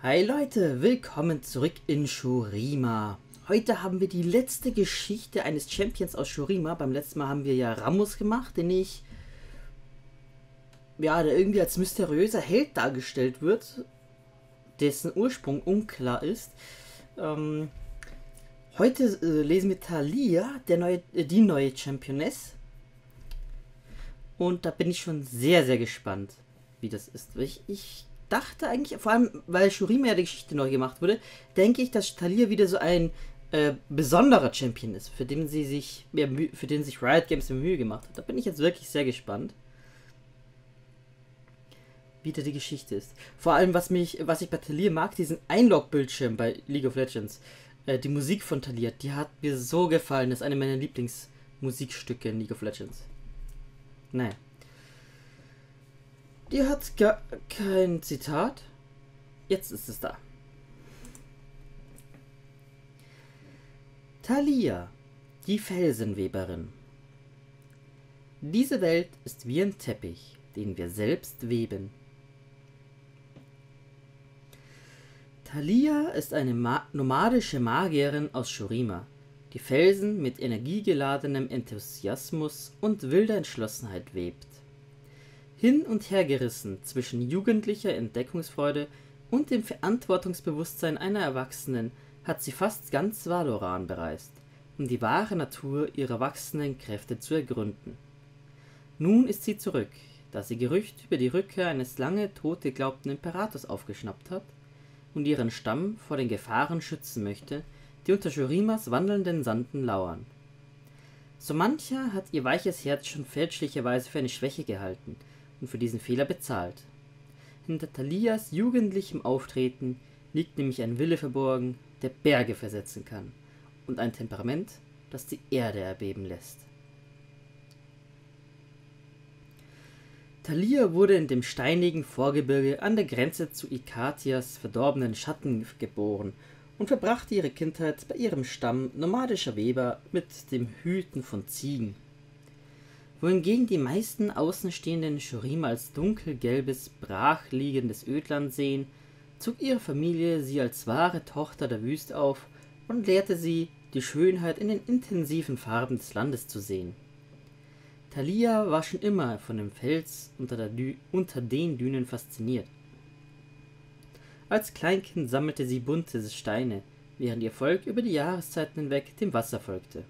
Hi Leute, willkommen zurück in Shurima. Heute haben wir die letzte Geschichte eines Champions aus Shurima. Beim letzten Mal haben wir ja Ramos gemacht, den ich ja, der irgendwie als mysteriöser Held dargestellt wird, dessen Ursprung unklar ist. Ähm, heute äh, lesen wir Thalia, der neue, äh, die neue Championess. Und da bin ich schon sehr, sehr gespannt, wie das ist. Ich, ich dachte eigentlich, vor allem weil Shurima ja die Geschichte neu gemacht wurde, denke ich, dass Thalia wieder so ein äh, besonderer Champion ist, für den sie sich, mehr für den sich Riot Games Mühe gemacht hat. Da bin ich jetzt wirklich sehr gespannt, wie da die Geschichte ist. Vor allem, was mich, was ich bei Thalia mag, diesen Einlog-Bildschirm bei League of Legends. Äh, die Musik von Thalia, die hat mir so gefallen. Das ist eine meiner Lieblingsmusikstücke in League of Legends. Naja. Die hat gar kein Zitat. Jetzt ist es da. Thalia, die Felsenweberin. Diese Welt ist wie ein Teppich, den wir selbst weben. Thalia ist eine Ma nomadische Magierin aus Shurima, die Felsen mit energiegeladenem Enthusiasmus und wilder Entschlossenheit webt. Hin und her gerissen zwischen jugendlicher Entdeckungsfreude und dem Verantwortungsbewusstsein einer Erwachsenen hat sie fast ganz Valoran bereist, um die wahre Natur ihrer wachsenden Kräfte zu ergründen. Nun ist sie zurück, da sie Gerüchte über die Rückkehr eines lange tot geglaubten Imperators aufgeschnappt hat und ihren Stamm vor den Gefahren schützen möchte, die unter Shurimas wandelnden Sanden lauern. So mancher hat ihr weiches Herz schon fälschlicherweise für eine Schwäche gehalten – und für diesen Fehler bezahlt. Hinter Thalias jugendlichem Auftreten liegt nämlich ein Wille verborgen, der Berge versetzen kann und ein Temperament, das die Erde erbeben lässt. Thalia wurde in dem steinigen Vorgebirge an der Grenze zu Ikatias verdorbenen Schatten geboren und verbrachte ihre Kindheit bei ihrem Stamm nomadischer Weber mit dem Hüten von Ziegen wohingegen die meisten Außenstehenden Shurima als dunkelgelbes, brachliegendes Ödland sehen, zog ihre Familie sie als wahre Tochter der Wüste auf und lehrte sie, die Schönheit in den intensiven Farben des Landes zu sehen. Thalia war schon immer von dem Fels unter, unter den Dünen fasziniert. Als Kleinkind sammelte sie bunte Steine, während ihr Volk über die Jahreszeiten hinweg dem Wasser folgte.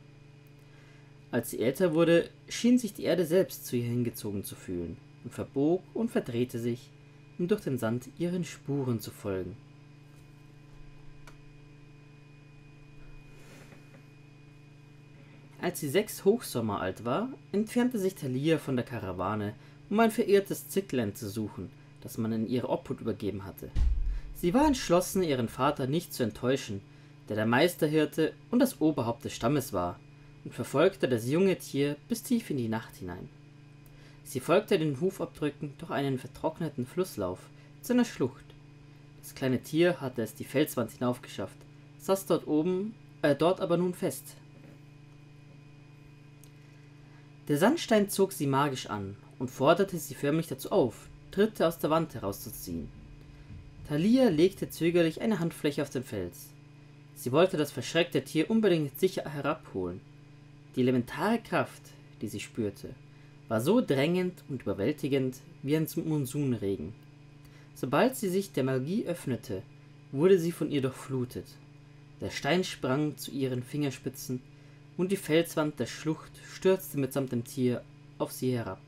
Als sie älter wurde, schien sich die Erde selbst zu ihr hingezogen zu fühlen und verbog und verdrehte sich, um durch den Sand ihren Spuren zu folgen. Als sie sechs Hochsommer alt war, entfernte sich Thalia von der Karawane, um ein verirrtes Zicklein zu suchen, das man in ihre Obhut übergeben hatte. Sie war entschlossen, ihren Vater nicht zu enttäuschen, der der Meisterhirte und das Oberhaupt des Stammes war, und verfolgte das junge Tier bis tief in die Nacht hinein. Sie folgte den Hufabdrücken durch einen vertrockneten Flusslauf zu einer Schlucht. Das kleine Tier hatte es die Felswand hinaufgeschafft, saß dort oben, äh, dort aber nun fest. Der Sandstein zog sie magisch an und forderte sie förmlich dazu auf, Tritte aus der Wand herauszuziehen. Thalia legte zögerlich eine Handfläche auf den Fels. Sie wollte das verschreckte Tier unbedingt sicher herabholen, die elementare Kraft, die sie spürte, war so drängend und überwältigend wie ein Monsunregen. Sobald sie sich der Magie öffnete, wurde sie von ihr durchflutet. Der Stein sprang zu ihren Fingerspitzen und die Felswand der Schlucht stürzte mitsamt dem Tier auf sie herab.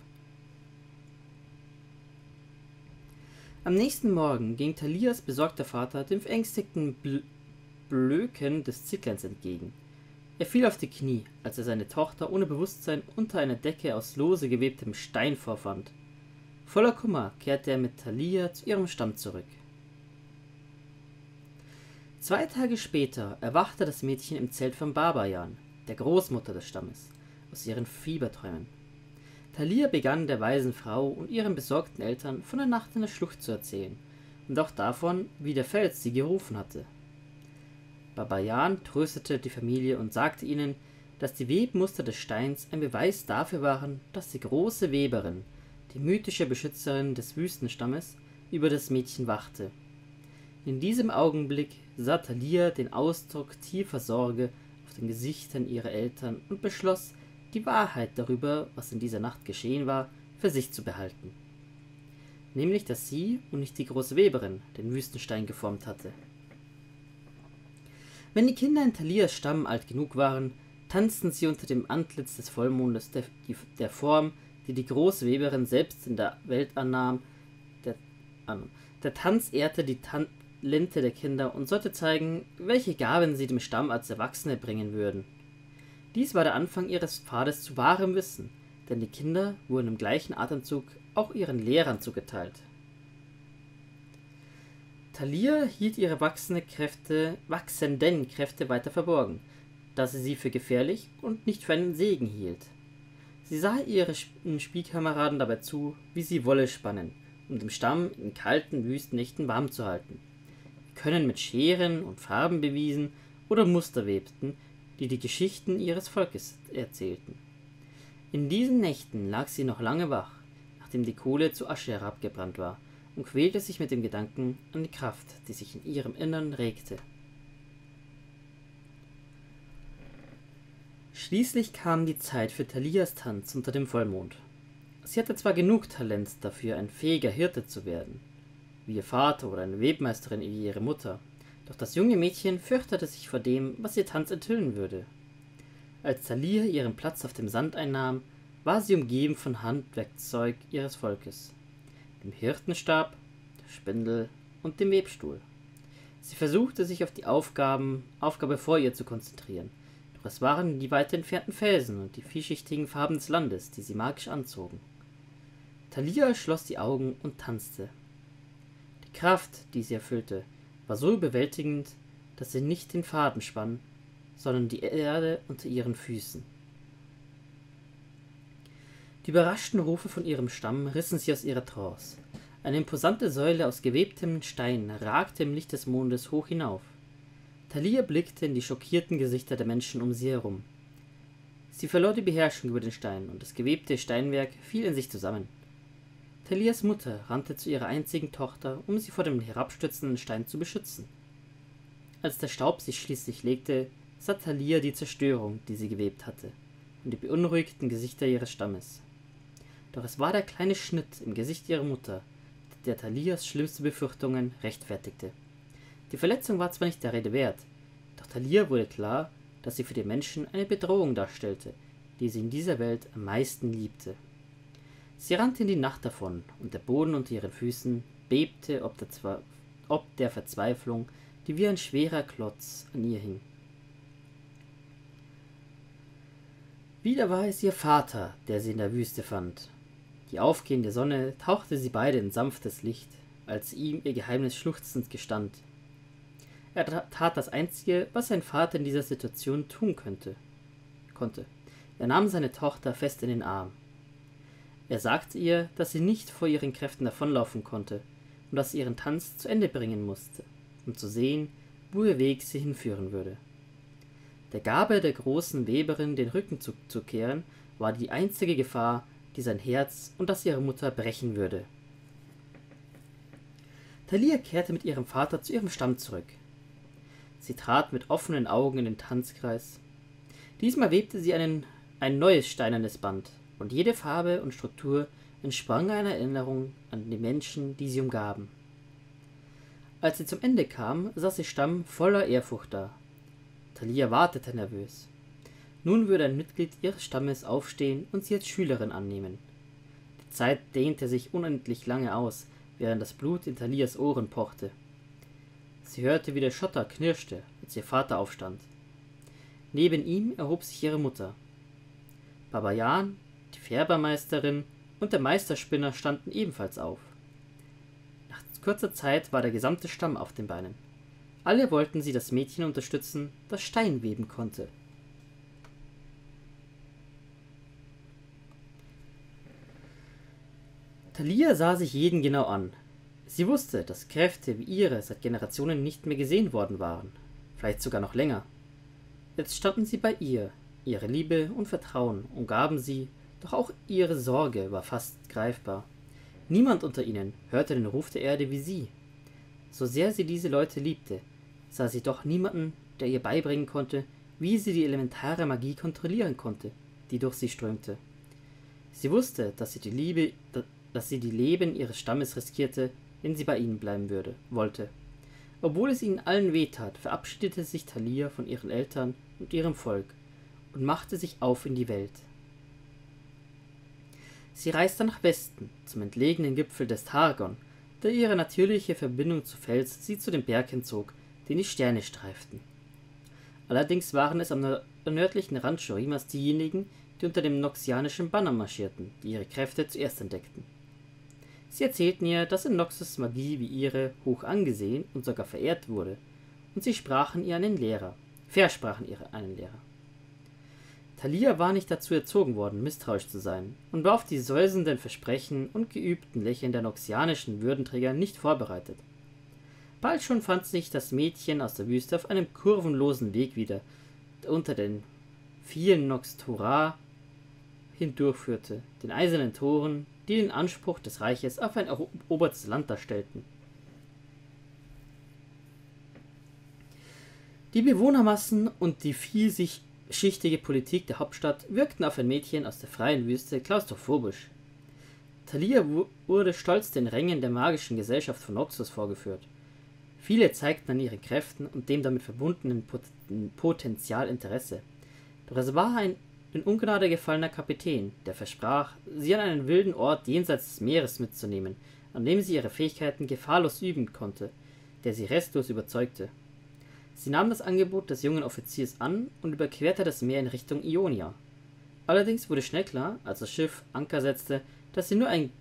Am nächsten Morgen ging Thalias besorgter Vater dem verängstigten Bl Blöken des Zickleins entgegen. Er fiel auf die Knie, als er seine Tochter ohne Bewusstsein unter einer Decke aus lose gewebtem Stein vorfand. Voller Kummer kehrte er mit Thalia zu ihrem Stamm zurück. Zwei Tage später erwachte das Mädchen im Zelt von Babajan, der Großmutter des Stammes, aus ihren Fieberträumen. Thalia begann der weisen Frau und ihren besorgten Eltern von der Nacht in der Schlucht zu erzählen und auch davon, wie der Fels sie gerufen hatte. Babajan tröstete die Familie und sagte ihnen, dass die Webmuster des Steins ein Beweis dafür waren, dass die große Weberin, die mythische Beschützerin des Wüstenstammes, über das Mädchen wachte. In diesem Augenblick sah Thalia den Ausdruck tiefer Sorge auf den Gesichtern ihrer Eltern und beschloss, die Wahrheit darüber, was in dieser Nacht geschehen war, für sich zu behalten. Nämlich, dass sie und nicht die große Weberin den Wüstenstein geformt hatte. Wenn die Kinder in Thalias Stamm alt genug waren, tanzten sie unter dem Antlitz des Vollmondes der, der Form, die die große Weberin selbst in der Welt annahm. Der, der Tanz ehrte die Talente der Kinder und sollte zeigen, welche Gaben sie dem Stamm als Erwachsene bringen würden. Dies war der Anfang ihres Pfades zu wahrem Wissen, denn die Kinder wurden im gleichen Atemzug auch ihren Lehrern zugeteilt. Thalia hielt ihre wachsende Kräfte, wachsenden Kräfte weiter verborgen, da sie sie für gefährlich und nicht für einen Segen hielt. Sie sah ihren Spielkameraden dabei zu, wie sie Wolle spannen, um den Stamm in kalten Wüstennächten warm zu halten. Können mit Scheren und Farben bewiesen oder Muster webten, die die Geschichten ihres Volkes erzählten. In diesen Nächten lag sie noch lange wach, nachdem die Kohle zu Asche herabgebrannt war, und quälte sich mit dem Gedanken an die Kraft, die sich in ihrem Innern regte. Schließlich kam die Zeit für Thalias Tanz unter dem Vollmond. Sie hatte zwar genug Talent dafür, ein fähiger Hirte zu werden, wie ihr Vater oder eine Webmeisterin wie ihre Mutter, doch das junge Mädchen fürchtete sich vor dem, was ihr Tanz enthüllen würde. Als Thalia ihren Platz auf dem Sand einnahm, war sie umgeben von Handwerkzeug ihres Volkes, dem Hirtenstab, der Spindel und dem Webstuhl. Sie versuchte sich auf die Aufgaben, Aufgabe vor ihr zu konzentrieren, doch es waren die weit entfernten Felsen und die vielschichtigen Farben des Landes, die sie magisch anzogen. Thalia schloss die Augen und tanzte. Die Kraft, die sie erfüllte, war so überwältigend, dass sie nicht den Faden spann, sondern die Erde unter ihren Füßen. Die überraschten Rufe von ihrem Stamm rissen sie aus ihrer Trance. Eine imposante Säule aus gewebtem Stein ragte im Licht des Mondes hoch hinauf. Thalia blickte in die schockierten Gesichter der Menschen um sie herum. Sie verlor die Beherrschung über den Stein, und das gewebte Steinwerk fiel in sich zusammen. Thalias Mutter rannte zu ihrer einzigen Tochter, um sie vor dem herabstürzenden Stein zu beschützen. Als der Staub sich schließlich legte, sah Thalia die Zerstörung, die sie gewebt hatte, und die beunruhigten Gesichter ihres Stammes. Doch es war der kleine Schnitt im Gesicht ihrer Mutter, der Thalias schlimmste Befürchtungen rechtfertigte. Die Verletzung war zwar nicht der Rede wert, doch Thalia wurde klar, dass sie für die Menschen eine Bedrohung darstellte, die sie in dieser Welt am meisten liebte. Sie rannte in die Nacht davon, und der Boden unter ihren Füßen bebte ob der, Zwe ob der Verzweiflung, die wie ein schwerer Klotz an ihr hing. Wieder war es ihr Vater, der sie in der Wüste fand. Die aufgehende Sonne tauchte sie beide in sanftes Licht, als ihm ihr Geheimnis schluchzend gestand. Er tat das Einzige, was sein Vater in dieser Situation tun könnte, konnte. Er nahm seine Tochter fest in den Arm. Er sagte ihr, dass sie nicht vor ihren Kräften davonlaufen konnte und dass sie ihren Tanz zu Ende bringen musste, um zu sehen, wo ihr Weg sie hinführen würde. Der Gabe der großen Weberin den Rücken zuzukehren, war die einzige Gefahr, die sein Herz und das ihrer Mutter brechen würde. Thalia kehrte mit ihrem Vater zu ihrem Stamm zurück. Sie trat mit offenen Augen in den Tanzkreis. Diesmal webte sie einen, ein neues steinernes Band, und jede Farbe und Struktur entsprang einer Erinnerung an die Menschen, die sie umgaben. Als sie zum Ende kam, saß ihr Stamm voller Ehrfurcht da. Thalia wartete nervös. Nun würde ein Mitglied ihres Stammes aufstehen und sie als Schülerin annehmen. Die Zeit dehnte sich unendlich lange aus, während das Blut in Thalias Ohren pochte. Sie hörte, wie der Schotter knirschte, als ihr Vater aufstand. Neben ihm erhob sich ihre Mutter. Babajan, die Färbermeisterin und der Meisterspinner standen ebenfalls auf. Nach kurzer Zeit war der gesamte Stamm auf den Beinen. Alle wollten sie das Mädchen unterstützen, das Stein weben konnte. Thalia sah sich jeden genau an. Sie wusste, dass Kräfte wie ihre seit Generationen nicht mehr gesehen worden waren, vielleicht sogar noch länger. Jetzt standen sie bei ihr, ihre Liebe und Vertrauen umgaben sie doch auch ihre Sorge war fast greifbar. Niemand unter ihnen hörte den Ruf der Erde wie sie. So sehr sie diese Leute liebte, sah sie doch niemanden, der ihr beibringen konnte, wie sie die elementare Magie kontrollieren konnte, die durch sie strömte. Sie wusste, dass sie die Liebe, dass sie die Leben ihres Stammes riskierte, wenn sie bei ihnen bleiben würde, wollte. Obwohl es ihnen allen wehtat, verabschiedete sich Thalia von ihren Eltern und ihrem Volk und machte sich auf in die Welt. Sie reiste nach Westen, zum entlegenen Gipfel des Targon, da ihre natürliche Verbindung zu Fels sie zu dem Berg hinzog, den die Sterne streiften. Allerdings waren es am nördlichen Rand Shorimas diejenigen, die unter dem noxianischen Banner marschierten, die ihre Kräfte zuerst entdeckten. Sie erzählten ihr, dass in Noxus Magie wie ihre hoch angesehen und sogar verehrt wurde, und sie sprachen ihr einen Lehrer, versprachen ihr einen Lehrer. Thalia war nicht dazu erzogen worden, misstrauisch zu sein, und war auf die säusenden Versprechen und geübten Lächeln der noxianischen Würdenträger nicht vorbereitet. Bald schon fand sich das Mädchen aus der Wüste auf einem kurvenlosen Weg wieder, der unter den vielen Noxtora hindurchführte, den eisernen Toren, die den Anspruch des Reiches auf ein erobertes Land darstellten. Die Bewohnermassen und die vielschichtige Politik der Hauptstadt wirkten auf ein Mädchen aus der freien Wüste klaustrophobisch. Thalia wurde stolz den Rängen der magischen Gesellschaft von Noxus vorgeführt. Viele zeigten an ihren Kräften und dem damit verbundenen Potenzial Interesse. Doch es war ein in Ungnade gefallener Kapitän, der versprach, sie an einen wilden Ort jenseits des Meeres mitzunehmen, an dem sie ihre Fähigkeiten gefahrlos üben konnte, der sie restlos überzeugte. Sie nahm das Angebot des jungen Offiziers an und überquerte das Meer in Richtung Ionia. Allerdings wurde schnell klar, als das Schiff Anker setzte, dass sie nur ein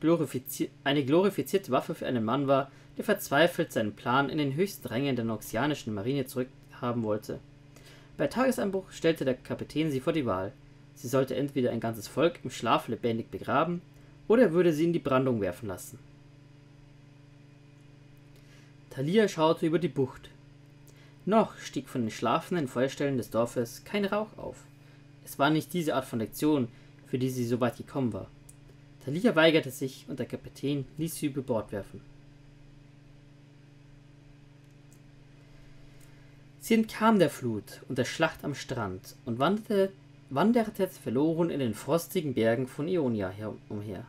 glorifizier eine glorifizierte Waffe für einen Mann war, der verzweifelt seinen Plan in den höchsten Rängen der noxianischen Marine zurückhaben wollte. Bei Tagesanbruch stellte der Kapitän sie vor die Wahl. Sie sollte entweder ein ganzes Volk im Schlaf lebendig begraben, oder er würde sie in die Brandung werfen lassen. Thalia schaute über die Bucht. Noch stieg von den schlafenden Feuerstellen des Dorfes kein Rauch auf. Es war nicht diese Art von Lektion, für die sie so weit gekommen war. Thalia weigerte sich und der Kapitän ließ sie über Bord werfen. Sie entkam der Flut und der Schlacht am Strand und wanderte, verloren in den frostigen Bergen von Ionia umher.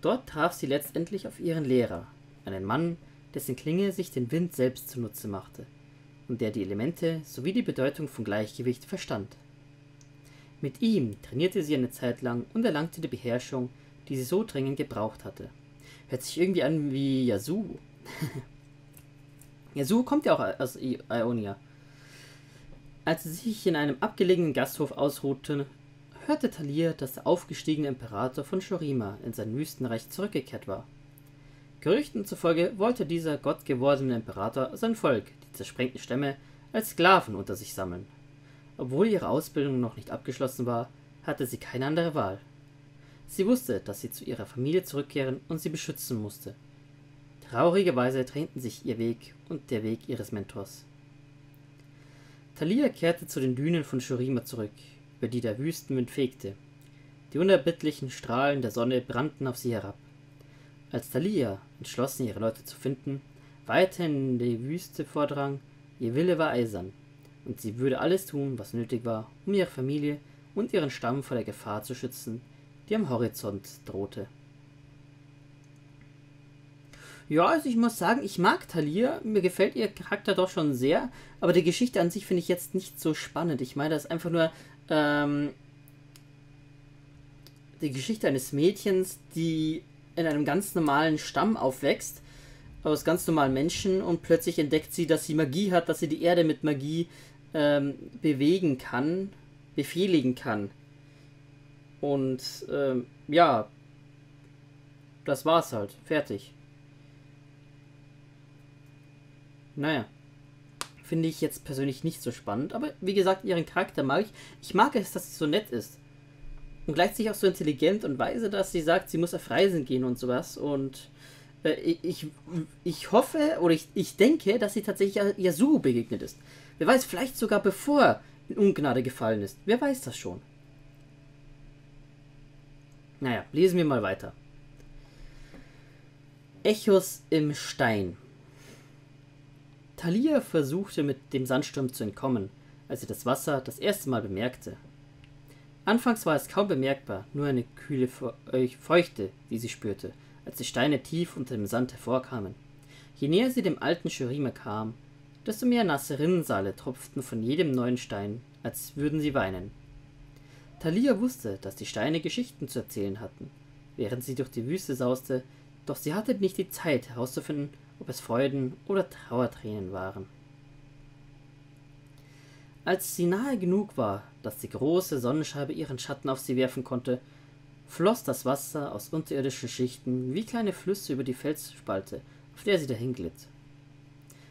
Dort traf sie letztendlich auf ihren Lehrer, einen Mann, dessen Klinge sich den Wind selbst zunutze machte und der die Elemente sowie die Bedeutung von Gleichgewicht verstand. Mit ihm trainierte sie eine Zeit lang und erlangte die Beherrschung, die sie so dringend gebraucht hatte. Hört sich irgendwie an wie Yasuo. Yasuo kommt ja auch aus Ionia. Als sie sich in einem abgelegenen Gasthof ausruhten, hörte Thalia, dass der aufgestiegene Imperator von Shorima in sein Wüstenreich zurückgekehrt war. Gerüchten zufolge wollte dieser gottgewordene Imperator sein Volk, die zersprengten Stämme, als Sklaven unter sich sammeln. Obwohl ihre Ausbildung noch nicht abgeschlossen war, hatte sie keine andere Wahl. Sie wusste, dass sie zu ihrer Familie zurückkehren und sie beschützen musste. Traurigerweise trennten sich ihr Weg und der Weg ihres Mentors. Thalia kehrte zu den Dünen von Shurima zurück, über die der Wüstenwind fegte. Die unerbittlichen Strahlen der Sonne brannten auf sie herab. Als Thalia, entschlossen, ihre Leute zu finden, weiter in die Wüste vordrang, ihr Wille war eisern, und sie würde alles tun, was nötig war, um ihre Familie und ihren Stamm vor der Gefahr zu schützen, die am Horizont drohte. Ja, also ich muss sagen, ich mag Talia. Mir gefällt ihr Charakter doch schon sehr. Aber die Geschichte an sich finde ich jetzt nicht so spannend. Ich meine, das ist einfach nur ähm, die Geschichte eines Mädchens, die in einem ganz normalen Stamm aufwächst, aus ganz normalen Menschen und plötzlich entdeckt sie, dass sie Magie hat, dass sie die Erde mit Magie ähm, bewegen kann, befehligen kann. Und ähm, ja, das war's halt. Fertig. Naja. Finde ich jetzt persönlich nicht so spannend. Aber wie gesagt, ihren Charakter mag ich. Ich mag es, dass sie so nett ist. Und gleichzeitig auch so intelligent und weise, dass sie sagt, sie muss auf Reisen gehen und sowas. Und äh, ich, ich hoffe oder ich, ich denke, dass sie tatsächlich Yasuo begegnet ist. Wer weiß, vielleicht sogar bevor in Ungnade gefallen ist. Wer weiß das schon. Naja, lesen wir mal weiter. Echos im Stein. Thalia versuchte mit dem Sandsturm zu entkommen, als sie das Wasser das erste Mal bemerkte. Anfangs war es kaum bemerkbar, nur eine kühle Feuchte, die sie spürte, als die Steine tief unter dem Sand hervorkamen. Je näher sie dem alten Shurima kam, desto mehr nasse Rinnsale tropften von jedem neuen Stein, als würden sie weinen. Thalia wusste, dass die Steine Geschichten zu erzählen hatten, während sie durch die Wüste sauste, doch sie hatte nicht die Zeit herauszufinden, ob es Freuden oder Trauertränen waren. Als sie nahe genug war, dass die große Sonnenscheibe ihren Schatten auf sie werfen konnte, floss das Wasser aus unterirdischen Schichten wie kleine Flüsse über die Felsspalte, auf der sie dahinglitt.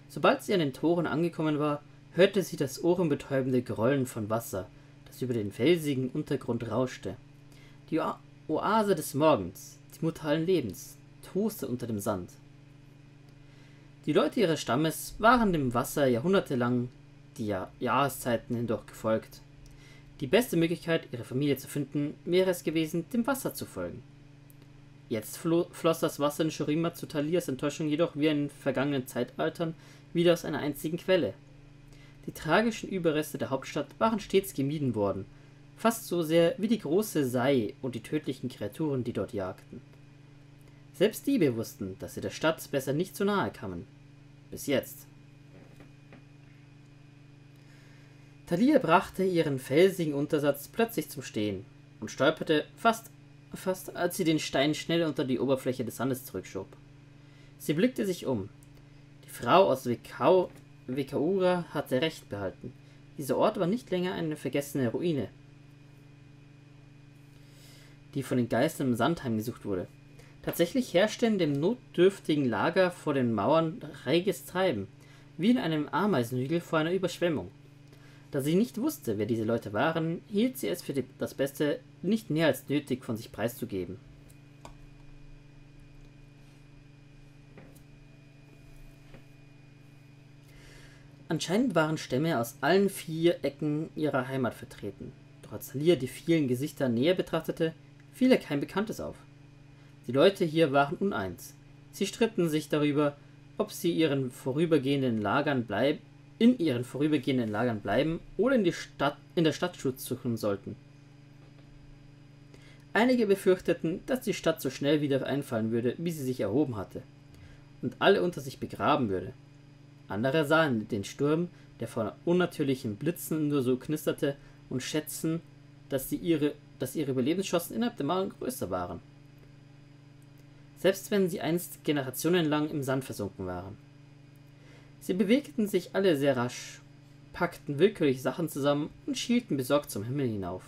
Sobald sie an den Toren angekommen war, hörte sie das ohrenbetäubende Grollen von Wasser, das über den felsigen Untergrund rauschte. Die Oase des Morgens, die Mutter Lebens, toste unter dem Sand. Die Leute ihres Stammes waren dem Wasser jahrhundertelang die Jahr Jahreszeiten hindurch gefolgt. Die beste Möglichkeit, ihre Familie zu finden, wäre es gewesen, dem Wasser zu folgen. Jetzt floss das Wasser in Shurima zu Talias Enttäuschung jedoch wie in vergangenen Zeitaltern wieder aus einer einzigen Quelle. Die tragischen Überreste der Hauptstadt waren stets gemieden worden, fast so sehr wie die große Sei und die tödlichen Kreaturen, die dort jagten. Selbst Diebe wussten, dass sie der Stadt besser nicht zu nahe kamen. Bis jetzt. Thalia brachte ihren felsigen Untersatz plötzlich zum Stehen und stolperte fast, fast, als sie den Stein schnell unter die Oberfläche des Sandes zurückschob. Sie blickte sich um. Die Frau aus Wekau, Wekaura hatte recht behalten. Dieser Ort war nicht länger eine vergessene Ruine, die von den Geistern im Sand heimgesucht wurde. Tatsächlich herrschte in dem notdürftigen Lager vor den Mauern reges Treiben, wie in einem Ameisenhügel vor einer Überschwemmung. Da sie nicht wusste, wer diese Leute waren, hielt sie es für die, das Beste, nicht mehr als nötig von sich preiszugeben. Anscheinend waren Stämme aus allen vier Ecken ihrer Heimat vertreten. Doch als Lia die vielen Gesichter näher betrachtete, fiel ihr kein Bekanntes auf. Die Leute hier waren uneins. Sie stritten sich darüber, ob sie ihren vorübergehenden Lagern bleib in ihren vorübergehenden Lagern bleiben oder in, die Stadt, in der Stadt Schutz suchen sollten. Einige befürchteten, dass die Stadt so schnell wieder einfallen würde, wie sie sich erhoben hatte, und alle unter sich begraben würde. Andere sahen den Sturm, der von unnatürlichen Blitzen nur so knisterte, und schätzen, dass, sie ihre, dass ihre Überlebenschancen innerhalb der Mauern größer waren selbst wenn sie einst generationenlang im Sand versunken waren. Sie bewegten sich alle sehr rasch, packten willkürlich Sachen zusammen und schielten besorgt zum Himmel hinauf.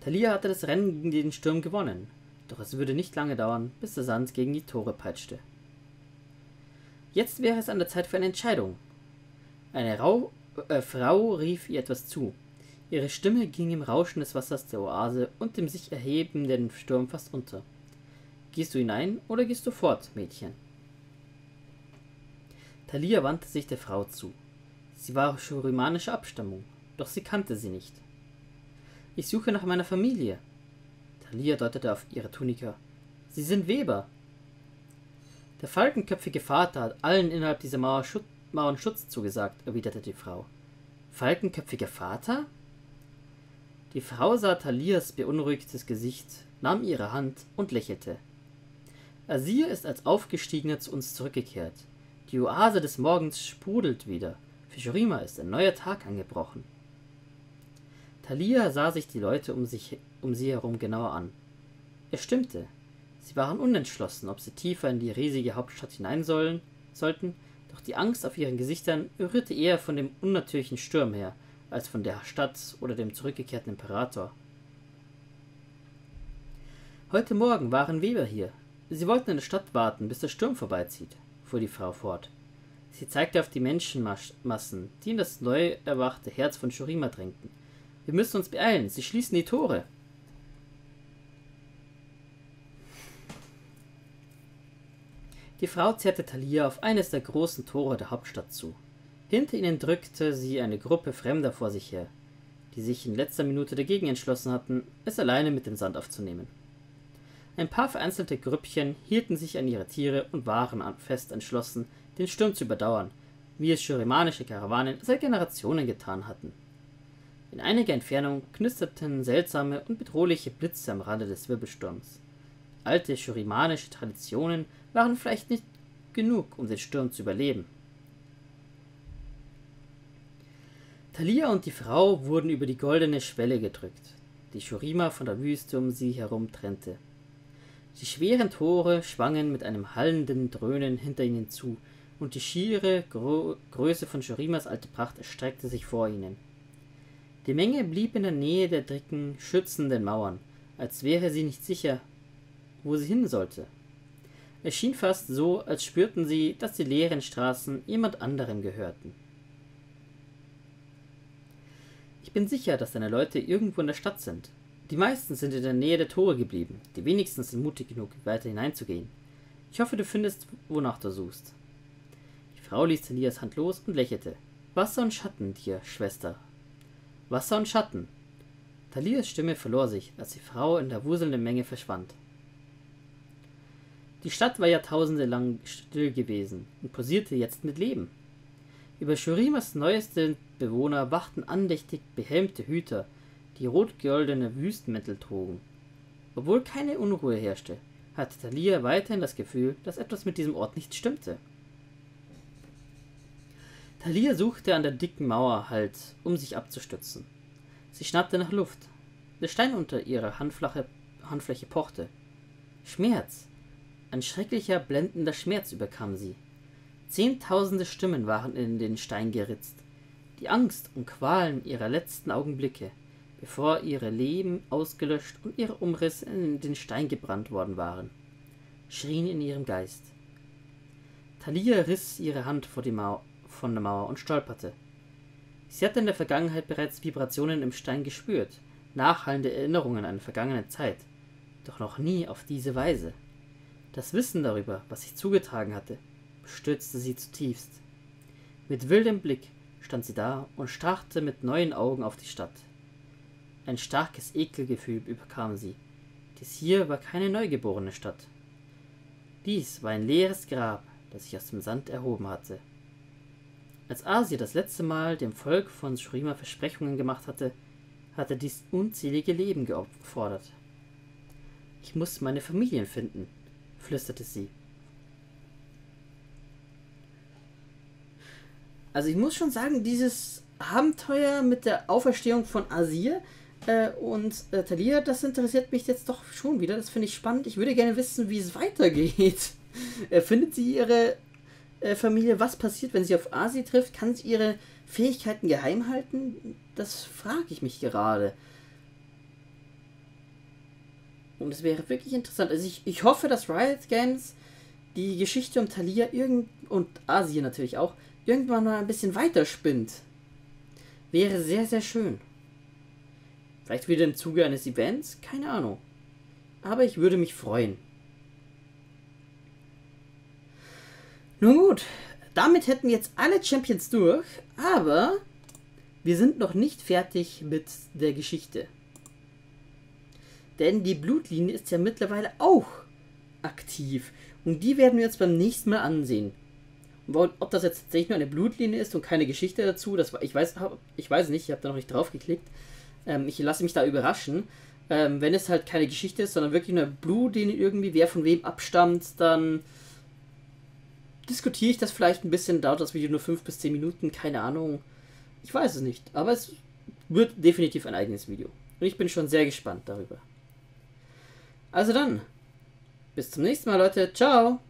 Thalia hatte das Rennen gegen den Sturm gewonnen, doch es würde nicht lange dauern, bis der Sand gegen die Tore peitschte. Jetzt wäre es an der Zeit für eine Entscheidung. Eine Rau äh, Frau rief ihr etwas zu. Ihre Stimme ging im Rauschen des Wassers der Oase und dem sich erhebenden Sturm fast unter. Gehst du hinein oder gehst du fort, Mädchen? Thalia wandte sich der Frau zu. Sie war schurimanischer Abstammung, doch sie kannte sie nicht. Ich suche nach meiner Familie. Thalia deutete auf ihre Tunika. Sie sind Weber. Der falkenköpfige Vater hat allen innerhalb dieser Mauer Schutz, Mauern Schutz zugesagt, erwiderte die Frau. Falkenköpfiger Vater? Die Frau sah Thalias beunruhigtes Gesicht, nahm ihre Hand und lächelte. Asir ist als Aufgestiegener zu uns zurückgekehrt. Die Oase des Morgens sprudelt wieder. Für Shurima ist ein neuer Tag angebrochen. Thalia sah sich die Leute um, sich, um sie herum genauer an. Es stimmte. Sie waren unentschlossen, ob sie tiefer in die riesige Hauptstadt hinein sollen, sollten, doch die Angst auf ihren Gesichtern rührte eher von dem unnatürlichen Sturm her, als von der Stadt oder dem zurückgekehrten Imperator. Heute Morgen waren Weber hier, Sie wollten in der Stadt warten, bis der Sturm vorbeizieht, fuhr die Frau fort. Sie zeigte auf die Menschenmassen, die in das neu erwachte Herz von Shurima drängten. Wir müssen uns beeilen, sie schließen die Tore. Die Frau zerrte Thalia auf eines der großen Tore der Hauptstadt zu. Hinter ihnen drückte sie eine Gruppe Fremder vor sich her, die sich in letzter Minute dagegen entschlossen hatten, es alleine mit dem Sand aufzunehmen. Ein paar vereinzelte Grüppchen hielten sich an ihre Tiere und waren fest entschlossen, den Sturm zu überdauern, wie es schurimanische Karawanen seit Generationen getan hatten. In einiger Entfernung knisterten seltsame und bedrohliche Blitze am Rande des Wirbelsturms. Alte shurimanische Traditionen waren vielleicht nicht genug, um den Sturm zu überleben. Thalia und die Frau wurden über die goldene Schwelle gedrückt, die Shurima von der Wüste um sie herum trennte. Die schweren Tore schwangen mit einem hallenden Dröhnen hinter ihnen zu, und die schiere Gro Größe von Shurimas alte Pracht erstreckte sich vor ihnen. Die Menge blieb in der Nähe der dicken, schützenden Mauern, als wäre sie nicht sicher, wo sie hin sollte. Es schien fast so, als spürten sie, dass die leeren Straßen jemand anderem gehörten. Ich bin sicher, dass deine Leute irgendwo in der Stadt sind. Die meisten sind in der Nähe der Tore geblieben, die wenigsten sind mutig genug, weiter hineinzugehen. Ich hoffe, du findest, wonach du suchst. Die Frau ließ Elias Hand los und lächelte. Wasser und Schatten dir, Schwester, Wasser und Schatten. Thalias Stimme verlor sich, als die Frau in der wuselnden Menge verschwand. Die Stadt war jahrtausende lang still gewesen und posierte jetzt mit Leben. Über Shurimas neueste Bewohner wachten andächtig behelmte Hüter, die rot-goldene Wüstenmäntel trugen. Obwohl keine Unruhe herrschte, hatte Thalia weiterhin das Gefühl, dass etwas mit diesem Ort nicht stimmte. Thalia suchte an der dicken Mauer Halt, um sich abzustützen. Sie schnappte nach Luft. Der Stein unter ihrer Handfläche, Handfläche pochte. Schmerz. Ein schrecklicher, blendender Schmerz überkam sie. Zehntausende Stimmen waren in den Stein geritzt. Die Angst und Qualen ihrer letzten Augenblicke, bevor ihre Leben ausgelöscht und ihre Umrisse in den Stein gebrannt worden waren, schrien in ihrem Geist. Thalia riss ihre Hand von der Mauer und stolperte. Sie hatte in der Vergangenheit bereits Vibrationen im Stein gespürt, nachhallende Erinnerungen an vergangene Zeit, doch noch nie auf diese Weise. Das Wissen darüber, was sich zugetragen hatte, bestürzte sie zutiefst. Mit wildem Blick stand sie da und starrte mit neuen Augen auf die Stadt. Ein starkes Ekelgefühl überkam sie. Dies hier war keine neugeborene Stadt. Dies war ein leeres Grab, das sich aus dem Sand erhoben hatte. Als Asia das letzte Mal dem Volk von Shurima Versprechungen gemacht hatte, hatte dies unzählige Leben geopfert. Ich muss meine Familien finden, flüsterte sie. Also ich muss schon sagen, dieses Abenteuer mit der Auferstehung von Asir äh, und äh, Talia, das interessiert mich jetzt doch schon wieder. Das finde ich spannend. Ich würde gerne wissen, wie es weitergeht. Äh, findet sie ihre äh, Familie, was passiert, wenn sie auf Asi trifft? Kann sie ihre Fähigkeiten geheim halten? Das frage ich mich gerade. Und es wäre wirklich interessant. Also ich, ich hoffe, dass Riot Games die Geschichte um Talia irgend und Asi natürlich auch irgendwann mal ein bisschen weiterspinnt. Wäre sehr, sehr schön. Vielleicht wieder im Zuge eines Events, keine Ahnung. Aber ich würde mich freuen. Nun gut, damit hätten wir jetzt alle Champions durch, aber wir sind noch nicht fertig mit der Geschichte. Denn die Blutlinie ist ja mittlerweile auch aktiv. Und die werden wir uns beim nächsten Mal ansehen. Ob das jetzt tatsächlich nur eine Blutlinie ist und keine Geschichte dazu, das ich weiß, ich weiß nicht, ich habe da noch nicht drauf geklickt. Ähm, ich lasse mich da überraschen. Ähm, wenn es halt keine Geschichte ist, sondern wirklich nur Blutlinie irgendwie, wer von wem abstammt, dann diskutiere ich das vielleicht ein bisschen, dauert das Video nur 5 bis 10 Minuten, keine Ahnung. Ich weiß es nicht, aber es wird definitiv ein eigenes Video. Und ich bin schon sehr gespannt darüber. Also dann, bis zum nächsten Mal, Leute. Ciao!